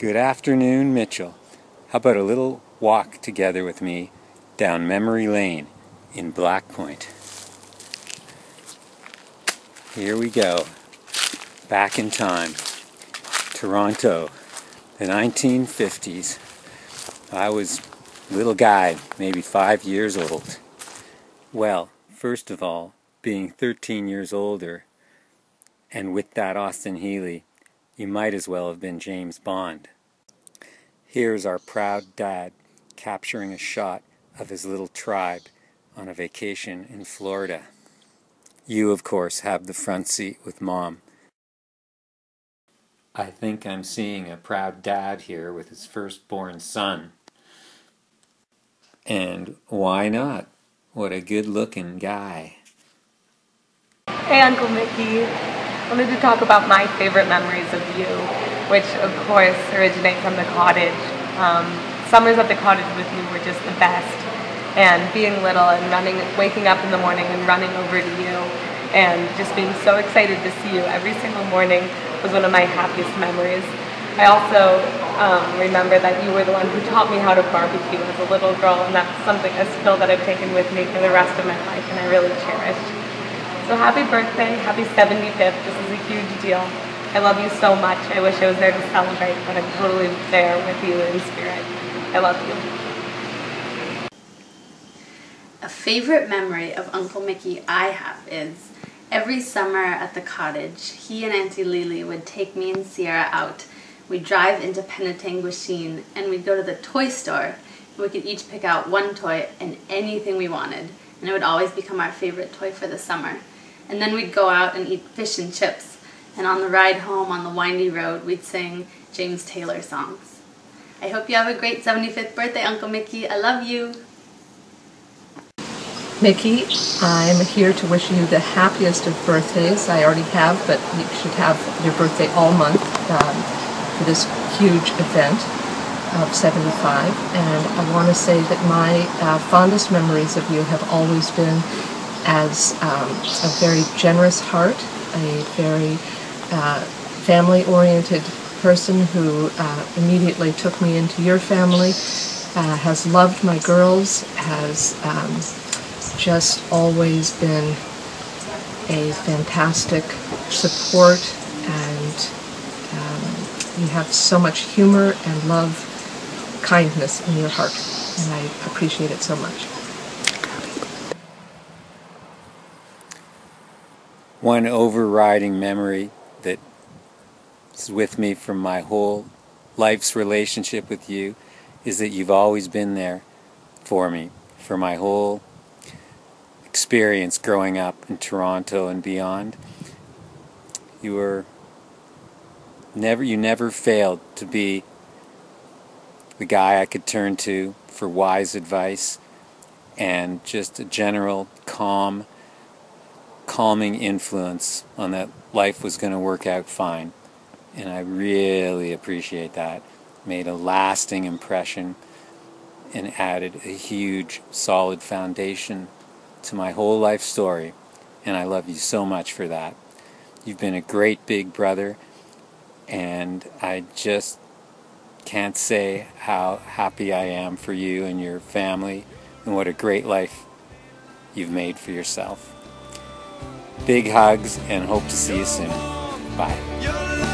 Good afternoon, Mitchell. How about a little walk together with me down memory lane in Black Point? Here we go. Back in time. Toronto, the 1950s. I was a little guy, maybe five years old. Well, first of all, being 13 years older, and with that Austin Healey, you might as well have been James Bond. Here's our proud dad capturing a shot of his little tribe on a vacation in Florida. You, of course, have the front seat with mom. I think I'm seeing a proud dad here with his firstborn son. And why not? What a good looking guy. Hey, Uncle Mickey. Wanted to talk about my favorite memories of you, which of course originate from the cottage. Um, summers at the cottage with you were just the best. And being little and running, waking up in the morning and running over to you and just being so excited to see you every single morning was one of my happiest memories. I also um, remember that you were the one who taught me how to barbecue as a little girl, and that's something, a skill that I've taken with me for the rest of my life and I really cherish. So happy birthday, happy 75th. This is a huge deal. I love you so much. I wish I was there to celebrate, but I'm totally there with you in spirit. I love you. A favorite memory of Uncle Mickey I have is every summer at the cottage, he and Auntie Lily would take me and Sierra out. We'd drive into Penetanguishene and we'd go to the toy store. We could each pick out one toy and anything we wanted. And it would always become our favorite toy for the summer. And then we'd go out and eat fish and chips. And on the ride home on the windy road, we'd sing James Taylor songs. I hope you have a great 75th birthday, Uncle Mickey. I love you. Mickey, I'm here to wish you the happiest of birthdays. I already have, but you should have your birthday all month um, for this huge event of 75. And I want to say that my uh, fondest memories of you have always been as um, a very generous heart, a very uh, family oriented person who uh, immediately took me into your family, uh, has loved my girls, has um, just always been a fantastic support, and um, you have so much humor and love, kindness in your heart, and I appreciate it so much. One overriding memory that is with me from my whole life's relationship with you is that you've always been there for me for my whole experience growing up in Toronto and beyond. You were never you never failed to be the guy I could turn to for wise advice and just a general calm calming influence on that life was going to work out fine. And I really appreciate that. Made a lasting impression and added a huge, solid foundation to my whole life story. And I love you so much for that. You've been a great big brother, and I just can't say how happy I am for you and your family, and what a great life you've made for yourself. Big hugs and hope to see you soon. Bye.